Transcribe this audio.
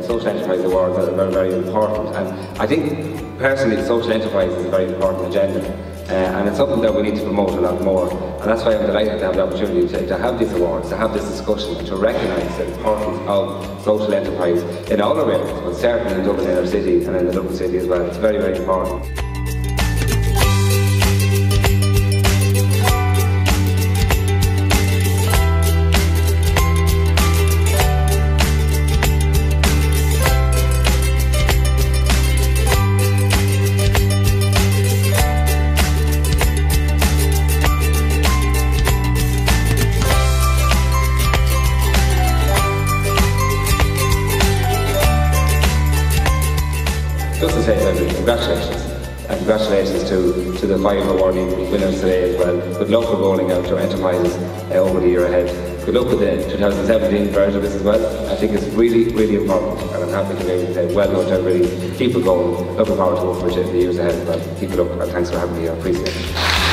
social enterprise awards are very, very important. And I think personally, social enterprise is a very important agenda. Uh, and it's something that we need to promote a lot more. And that's why I'm delighted to have the opportunity to, to have these awards, to have this discussion, to recognise the importance of social enterprise in all areas, but certainly in Dublin inner city and in the Dublin city as well. It's very, very important. Just to say uh, congratulations. And congratulations to, to the five award winners today as well. Good luck for rolling out your enterprises uh, over the year ahead. Good luck with the 2017 version of this as well. I think it's really, really important and I'm happy to be able to say well done to everybody. Keep it going. Looking forward to working with the years ahead well. Keep it up and thanks for having me. I appreciate it.